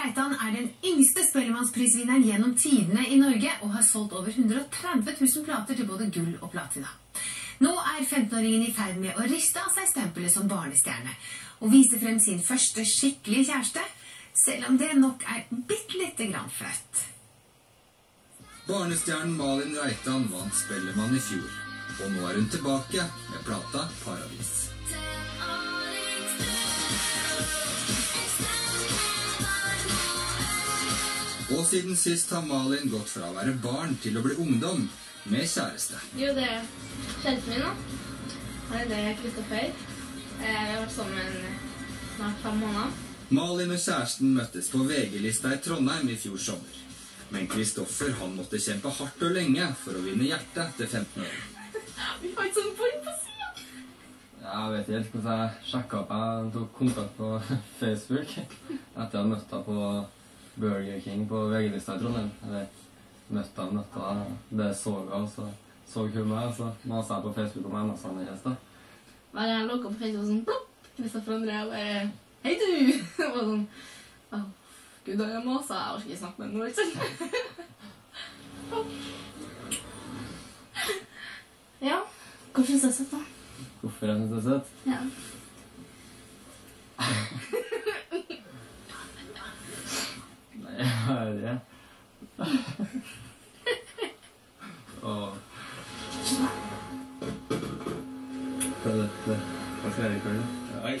Reitan er den yngste Spellemannsprisvinneren gjennom tidene i Norge og har solgt over 130 000 plater til både gull og platina. Nå er 15-åringen i ferd med å riste av seg stempelet som barnestjerne og vise frem sin første skikkelige kjæreste, selv om det nok er bitte lite grann flaut. Barnestjernen Malin Reitan vant Spellemann i fjor. Og nå er hun tilbake med plata 'Paradis'. Og siden sist har Malin gått fra å være barn til å bli ungdom med kjæreste. Jo, det er kjæresten min, da. Han heter Kristoffer. Eh, Vi har vært sammen snart fem måneder. Malin og kjæresten møttes på VG-lista i Trondheim i fjor sommer. Men Kristoffer han måtte kjempe hardt og lenge for å vinne hjertet til 15-åringen. Vi har ikke sånn bånd på sida! Jeg vet ikke helt hvordan jeg sjekka opp. Jeg tok kontakt på Facebook etter jeg møtte henne på Burger King på VG-lista i Trondheim. Eller møtte han henne. Det så jeg, og så så hun meg, og så masa jeg på Facebook om MS-ene hennes. da. Hver gang jeg lukka på Facebook, sånn plopp! Kristoffer André og bare Hei, du! og sånn oh, gud, da har jeg masa. Jeg orker ikke snakke med henne nå, ikke sant? Ja. Hvorfor syns det er søtt, da? Hvorfor jeg syns det er søtt? Ja. Nei, jeg vet ikke. Åh. Hva er dette? Hva skal jeg gjøre i kveld? Oi.